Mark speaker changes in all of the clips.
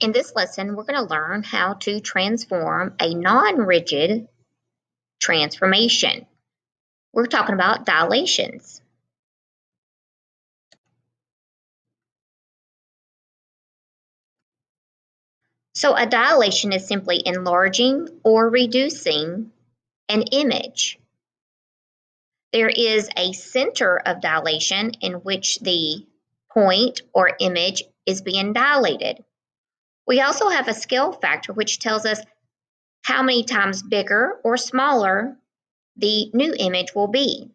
Speaker 1: In this lesson, we're going to learn how to transform a non-rigid transformation. We're talking about dilations. So a dilation is simply enlarging or reducing an image. There is a center of dilation in which the point or image is being dilated. We also have a scale factor which tells us how many times bigger or smaller the new image will be.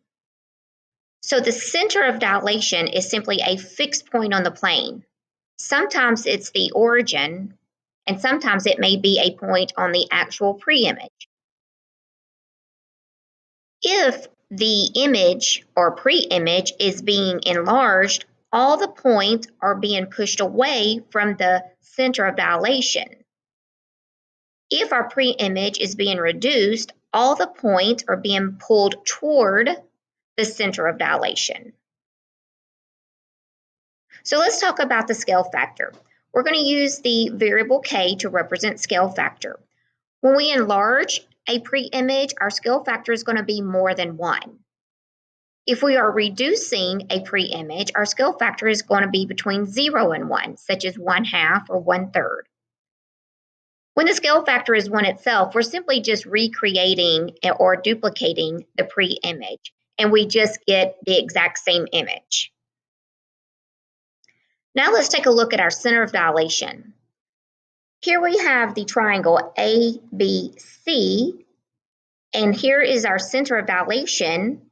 Speaker 1: So the center of dilation is simply a fixed point on the plane. Sometimes it's the origin, and sometimes it may be a point on the actual pre-image. If the image or pre-image is being enlarged, all the points are being pushed away from the center of dilation. If our pre-image is being reduced, all the points are being pulled toward the center of dilation. So let's talk about the scale factor. We're going to use the variable k to represent scale factor. When we enlarge a pre-image, our scale factor is going to be more than 1. If we are reducing a pre-image, our scale factor is going to be between 0 and 1, such as 1 half or 1 third. When the scale factor is 1 itself, we're simply just recreating or duplicating the pre-image, and we just get the exact same image. Now let's take a look at our center of dilation. Here we have the triangle ABC, and here is our center of dilation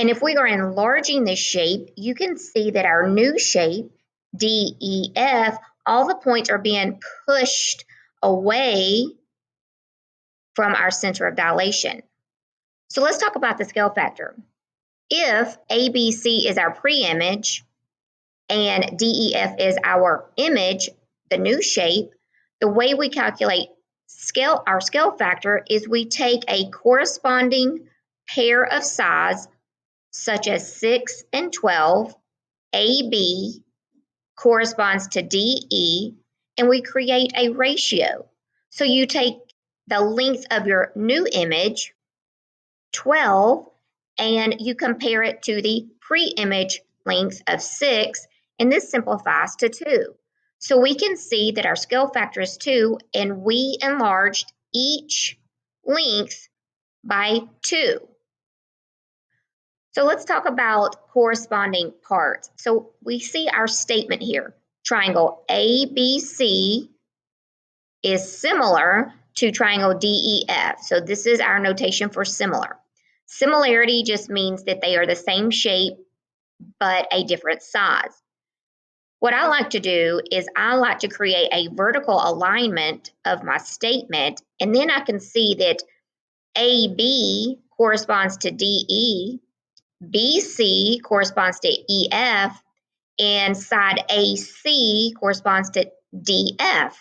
Speaker 1: and if we are enlarging this shape, you can see that our new shape, DEF, all the points are being pushed away from our center of dilation. So let's talk about the scale factor. If ABC is our pre-image and DEF is our image, the new shape, the way we calculate scale our scale factor is we take a corresponding pair of sides such as 6 and 12, AB corresponds to DE, and we create a ratio. So you take the length of your new image, 12, and you compare it to the pre-image length of 6, and this simplifies to 2. So we can see that our scale factor is 2, and we enlarged each length by 2. So let's talk about corresponding parts. So we see our statement here. Triangle ABC is similar to triangle DEF. So this is our notation for similar. Similarity just means that they are the same shape, but a different size. What I like to do is I like to create a vertical alignment of my statement, and then I can see that AB corresponds to DE, BC corresponds to EF, and side AC corresponds to DF.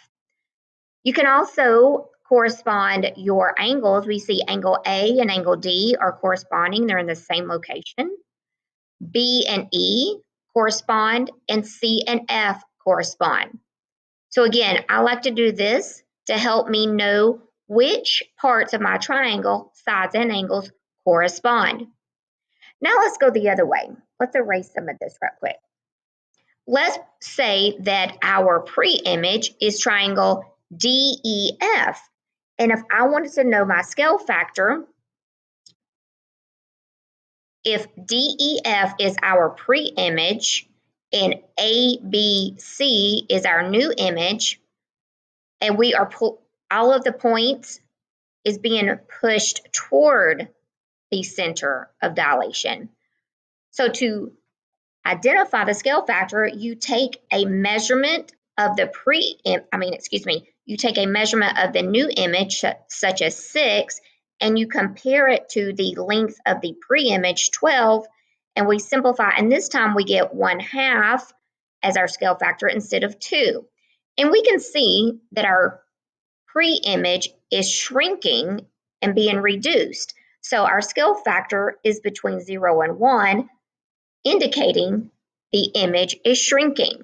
Speaker 1: You can also correspond your angles. We see angle A and angle D are corresponding, they're in the same location. B and E correspond, and C and F correspond. So again, I like to do this to help me know which parts of my triangle, sides and angles, correspond. Now let's go the other way. Let's erase some of this real quick. Let's say that our pre-image is triangle DEF. And if I wanted to know my scale factor, if DEF is our pre-image and ABC is our new image, and we are all of the points is being pushed toward the center of dilation. So to identify the scale factor, you take a measurement of the pre, I mean, excuse me, you take a measurement of the new image, such as 6, and you compare it to the length of the pre-image, 12, and we simplify, and this time we get 1 half as our scale factor instead of 2. And we can see that our pre-image is shrinking and being reduced. So our scale factor is between 0 and 1, indicating the image is shrinking.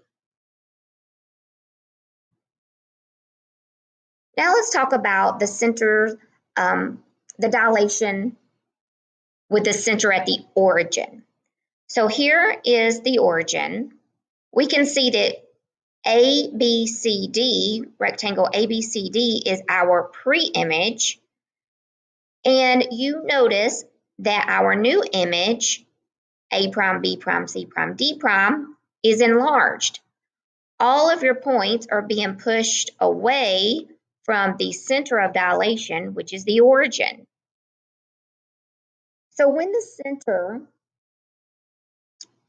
Speaker 1: Now let's talk about the center, um, the dilation with the center at the origin. So here is the origin. We can see that ABCD, rectangle ABCD, is our pre-image. And you notice that our new image, A prime, B prime, C prime, D prime, is enlarged. All of your points are being pushed away from the center of dilation, which is the origin. So when the center,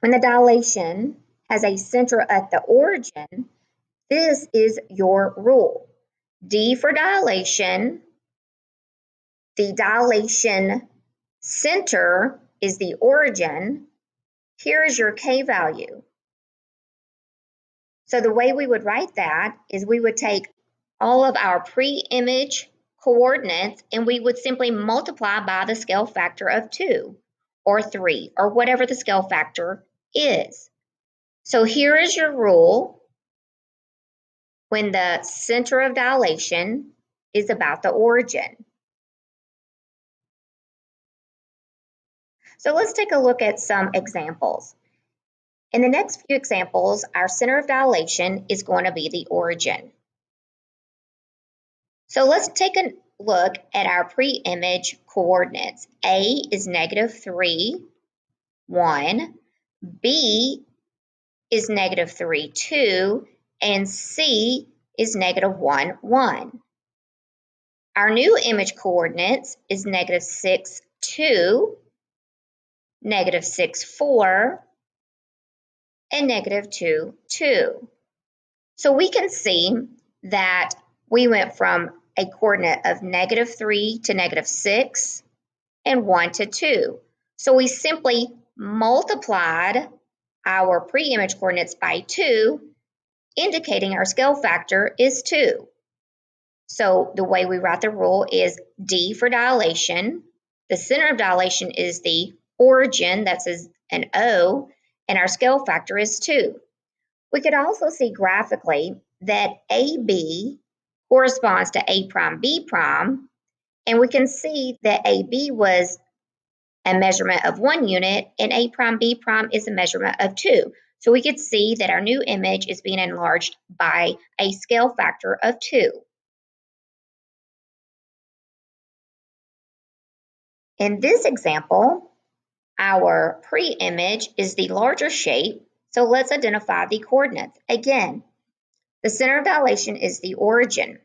Speaker 1: when the dilation has a center at the origin, this is your rule. D for dilation, the dilation center is the origin. Here is your K value. So the way we would write that is we would take all of our pre-image coordinates and we would simply multiply by the scale factor of 2 or 3 or whatever the scale factor is. So here is your rule when the center of dilation is about the origin. So let's take a look at some examples. In the next few examples, our center of dilation is going to be the origin. So let's take a look at our pre-image coordinates. A is negative 3, 1. B is negative 3, 2. And C is negative 1, 1. Our new image coordinates is negative 6, 2, negative 6, 4, and negative 2, 2. So we can see that we went from a coordinate of negative 3 to negative 6 and 1 to 2. So we simply multiplied our pre-image coordinates by 2, indicating our scale factor is 2. So the way we write the rule is D for dilation. The center of dilation is the origin, that's an O, and our scale factor is 2. We could also see graphically that AB corresponds to A prime B prime, and we can see that AB was a measurement of one unit and A prime B prime is a measurement of two. So we could see that our new image is being enlarged by a scale factor of two. In this example, our pre-image is the larger shape, so let's identify the coordinates. Again, the center of dilation is the origin.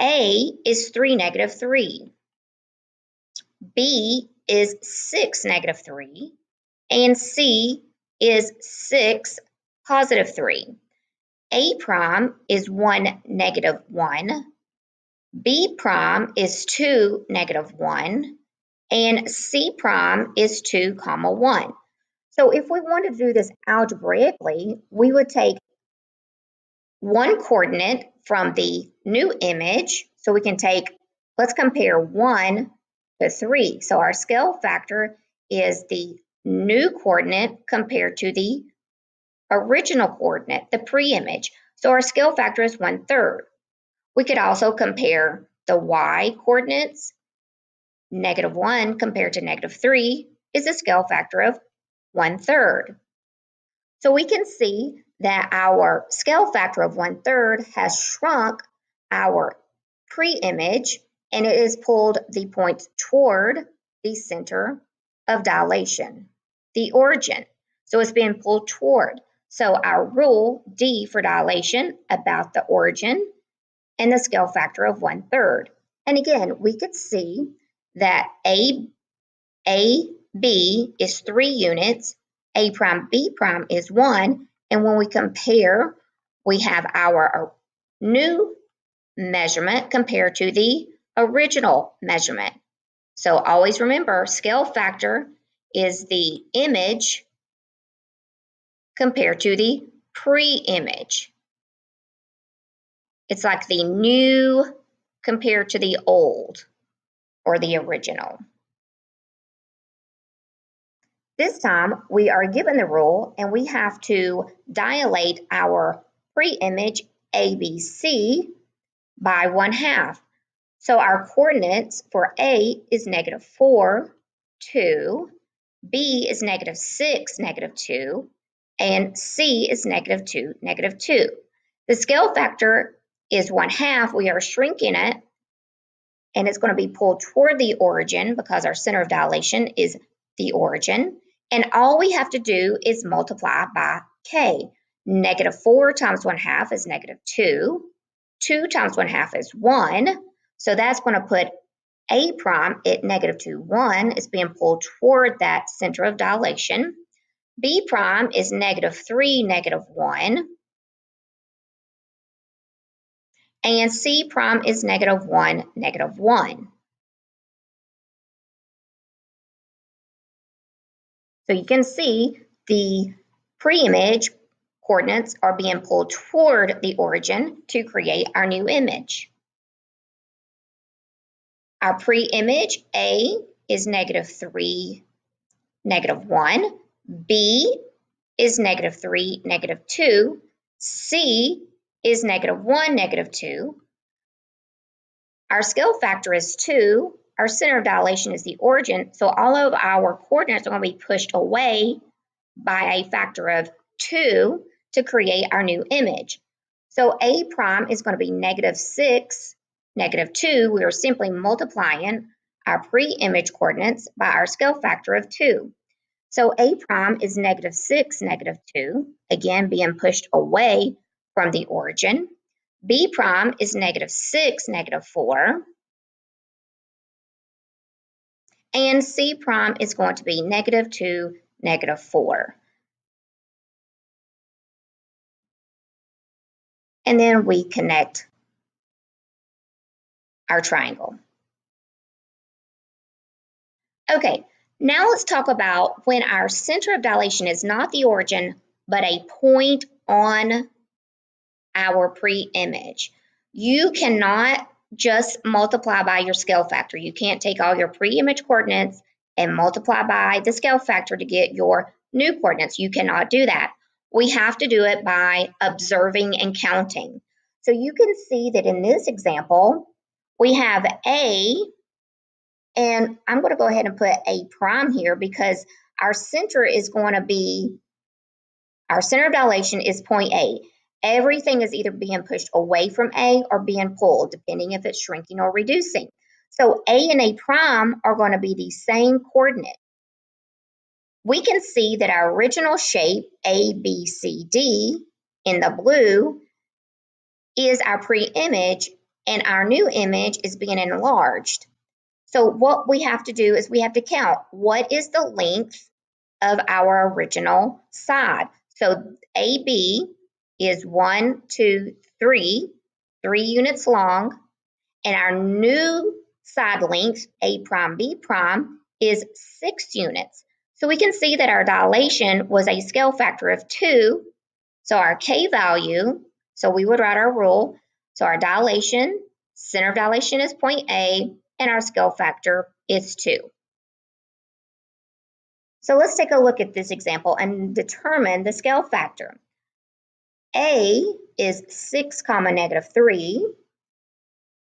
Speaker 1: A is 3, negative 3. B is 6, negative 3. And C is 6, positive 3. A prime is 1, negative 1. B prime is 2, negative 1 and C prime is 2 comma 1. So if we wanted to do this algebraically, we would take one coordinate from the new image. So we can take, let's compare 1 to 3. So our scale factor is the new coordinate compared to the original coordinate, the pre-image. So our scale factor is 1 third. We could also compare the y coordinates Negative 1 compared to negative 3 is a scale factor of 1 third. So we can see that our scale factor of 1 third has shrunk our pre-image and it has pulled the point toward the center of dilation, the origin. So it's being pulled toward. So our rule D for dilation about the origin and the scale factor of 1 third. And again, we could see that A, A, B is three units, A prime, B prime is one, and when we compare, we have our new measurement compared to the original measurement. So always remember, scale factor is the image compared to the pre-image. It's like the new compared to the old or the original. This time we are given the rule and we have to dilate our pre-image ABC by 1 half. So our coordinates for A is negative 4, 2, B is negative 6, negative 2, and C is negative 2, negative 2. The scale factor is 1 half. We are shrinking it, and it's going to be pulled toward the origin because our center of dilation is the origin. And all we have to do is multiply by k. Negative 4 times 1 half is negative 2. 2 times 1 half is 1. So that's going to put A prime at negative 2, 1 is being pulled toward that center of dilation. B prime is negative 3, negative 1. And C prime is negative 1, negative 1. So you can see the pre-image coordinates are being pulled toward the origin to create our new image. Our pre-image A is negative 3, negative 1. B is negative 3, negative 2. C is negative 1, negative 2. Our scale factor is 2. Our center of dilation is the origin, so all of our coordinates are going to be pushed away by a factor of 2 to create our new image. So A prime is going to be negative 6 negative 2, we are simply multiplying our pre-image coordinates by our scale factor of 2. So A prime is negative 6, negative 2, again being pushed away from the origin. B prime is negative 6, negative 4. And C prime is going to be negative 2, negative 4. And then we connect our triangle. Okay, now let's talk about when our center of dilation is not the origin, but a point on our pre-image. You cannot just multiply by your scale factor. You can't take all your pre-image coordinates and multiply by the scale factor to get your new coordinates. You cannot do that. We have to do it by observing and counting. So you can see that in this example, we have A, and I'm going to go ahead and put A prime here because our center is going to be, our center of dilation is point A. Everything is either being pushed away from A or being pulled, depending if it's shrinking or reducing. So A and A prime are going to be the same coordinate. We can see that our original shape, A, B, C, D, in the blue, is our pre-image and our new image is being enlarged. So what we have to do is we have to count what is the length of our original side. So AB is one, two, three, three units long, and our new side length, A prime, B prime, is six units. So we can see that our dilation was a scale factor of two. So our K value, so we would write our rule, so our dilation, center of dilation is point A, and our scale factor is 2. So let's take a look at this example and determine the scale factor. A is 6 comma negative 3,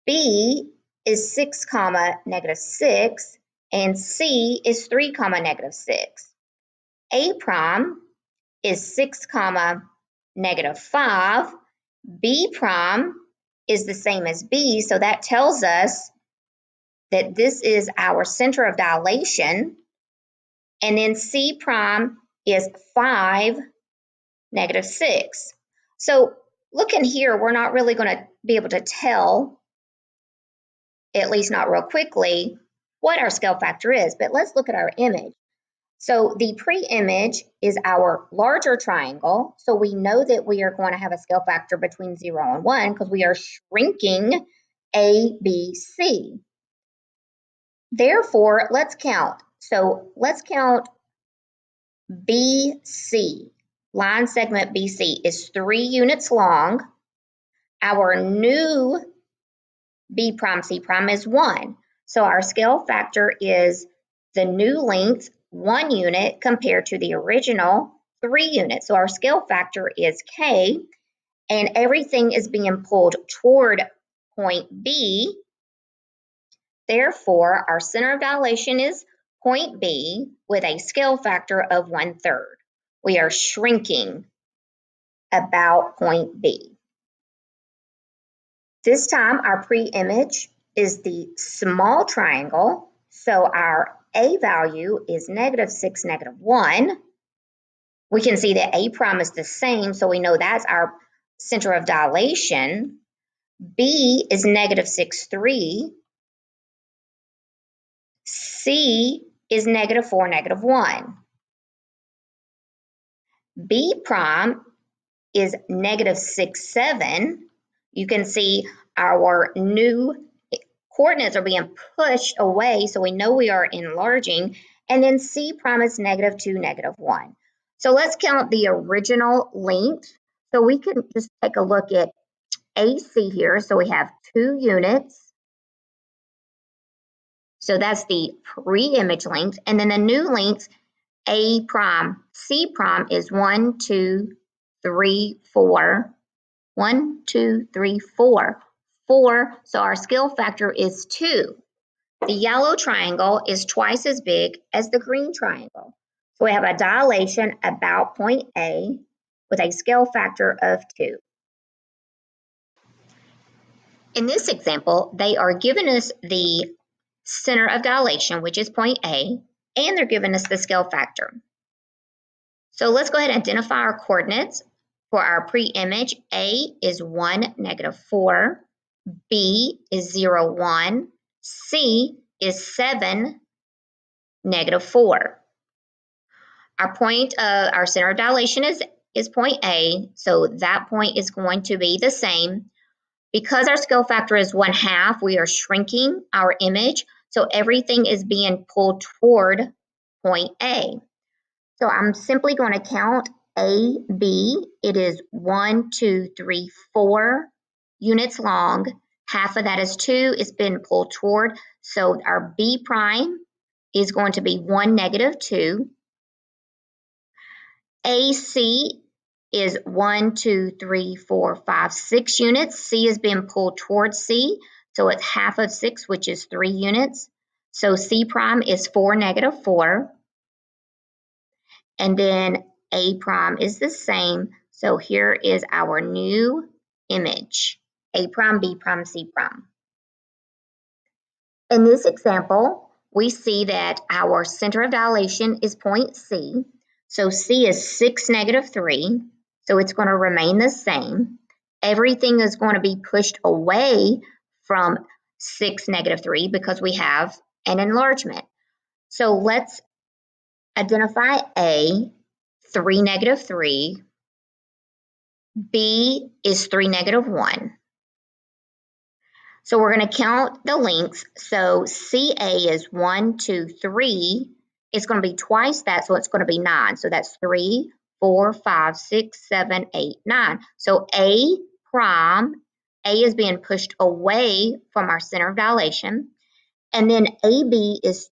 Speaker 1: B is 6 comma negative 6, and C is 3 comma negative 6. A prime is 6 comma negative 5, B prime is the same as B, so that tells us that this is our center of dilation. And then C prime is 5, negative 6. So looking here, we're not really going to be able to tell, at least not real quickly, what our scale factor is. But let's look at our image. So the pre-image is our larger triangle. So we know that we are going to have a scale factor between 0 and 1 because we are shrinking A, B, C. Therefore, let's count. So let's count BC. Line segment BC is 3 units long. Our new B prime C prime is 1. So our scale factor is the new length one unit compared to the original three units. So our scale factor is K, and everything is being pulled toward point B. Therefore, our center of dilation is point B with a scale factor of one third. We are shrinking about point B. This time our pre-image is the small triangle. So our A value is negative 6, negative 1. We can see that A prime is the same, so we know that's our center of dilation. B is negative 6, 3. C is negative 4, negative 1. B prime is negative 6, 7. You can see our new coordinates are being pushed away, so we know we are enlarging. And then C prime is negative 2, negative 1. So let's count the original length. So we can just take a look at AC here. So we have two units. So that's the pre-image length. And then the new length, A prime, C prime is one, two, three, four. One, two, three, four. Four, so our scale factor is two. The yellow triangle is twice as big as the green triangle. So we have a dilation about point A with a scale factor of two. In this example, they are giving us the center of dilation, which is point A, and they're giving us the scale factor. So let's go ahead and identify our coordinates. For our pre-image, A is 1, negative 4. B is 0, 1. C is 7, negative 4. Our point of our center of dilation is, is point A, so that point is going to be the same. Because our scale factor is 1 half, we are shrinking our image, so everything is being pulled toward point A. So I'm simply going to count a, B, it is one, two, three, four units long. Half of that is two, it's been pulled toward. So our B prime is going to be one, negative two. AC is one, two, three, four, five, six units. C is being pulled towards C, so it's half of six, which is three units. So C prime is four, negative four. And then a prime is the same. So here is our new image, A prime, B prime, C prime. In this example, we see that our center of dilation is point C. So C is 6, negative 3. So it's going to remain the same. Everything is going to be pushed away from 6, negative 3 because we have an enlargement. So let's identify A 3, negative 3. B is 3, negative 1. So we're going to count the lengths. So CA is 1, 2, 3. It's going to be twice that, so it's going to be 9. So that's 3, 4, 5, 6, 7, 8, 9. So A prime, A is being pushed away from our center of dilation. And then AB is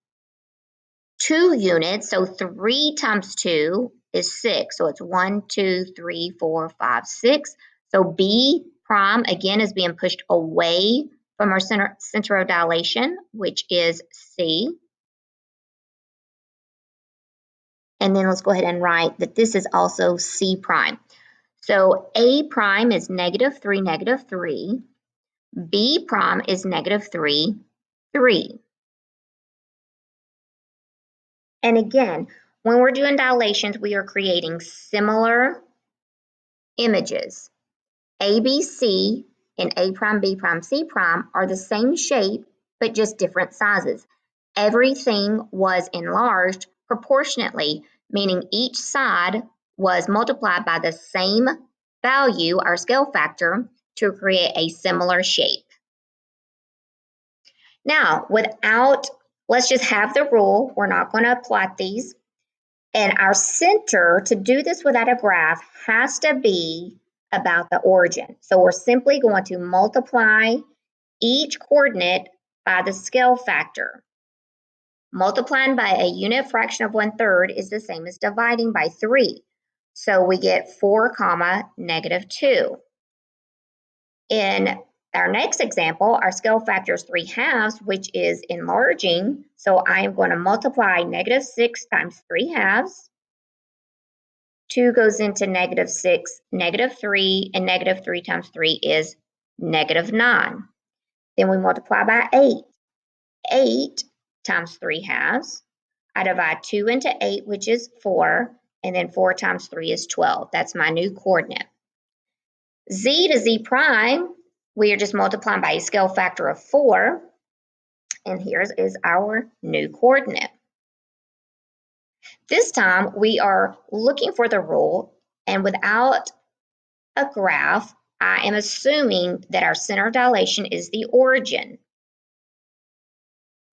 Speaker 1: 2 units, so 3 times 2 is 6. So it's one, two, three, four, five, six. So B prime, again, is being pushed away from our center, center of dilation, which is C. And then let's go ahead and write that this is also C prime. So A prime is negative 3, negative 3. B prime is negative 3, 3. And again, when we're doing dilations, we are creating similar images. ABC and A prime, B prime, C prime are the same shape, but just different sizes. Everything was enlarged proportionately, meaning each side was multiplied by the same value, our scale factor, to create a similar shape. Now, without, let's just have the rule. We're not going to plot these. And our center, to do this without a graph, has to be about the origin. So we're simply going to multiply each coordinate by the scale factor. Multiplying by a unit fraction of one third is the same as dividing by three. So we get four comma negative two. In Our next example, our scale factor is 3 halves, which is enlarging. So I am going to multiply negative 6 times 3 halves. 2 goes into negative 6, negative 3, and negative 3 times 3 is negative 9. Then we multiply by 8. 8 times 3 halves. I divide 2 into 8, which is 4, and then 4 times 3 is 12. That's my new coordinate. z to z prime, we are just multiplying by a scale factor of 4, and here is our new coordinate. This time we are looking for the rule and without a graph, I am assuming that our center of dilation is the origin.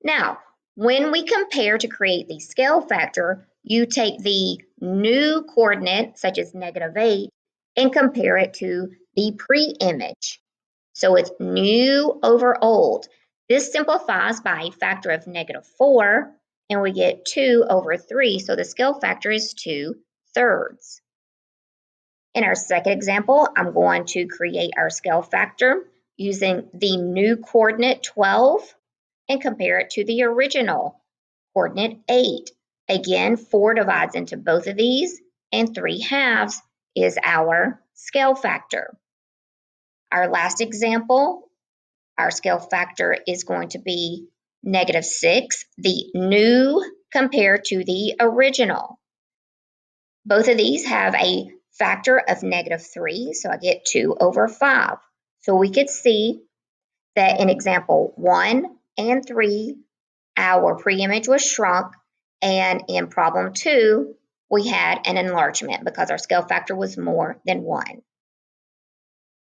Speaker 1: Now, when we compare to create the scale factor, you take the new coordinate, such as negative 8, and compare it to the pre-image. So it's new over old. This simplifies by a factor of negative 4, and we get 2 over 3, so the scale factor is 2 thirds. In our second example, I'm going to create our scale factor using the new coordinate 12 and compare it to the original coordinate 8. Again, 4 divides into both of these, and 3 halves is our scale factor. Our last example, our scale factor is going to be negative 6, the new compared to the original. Both of these have a factor of negative 3, so I get 2 over 5. So we could see that in example 1 and 3, our pre-image was shrunk, and in problem 2, we had an enlargement because our scale factor was more than 1.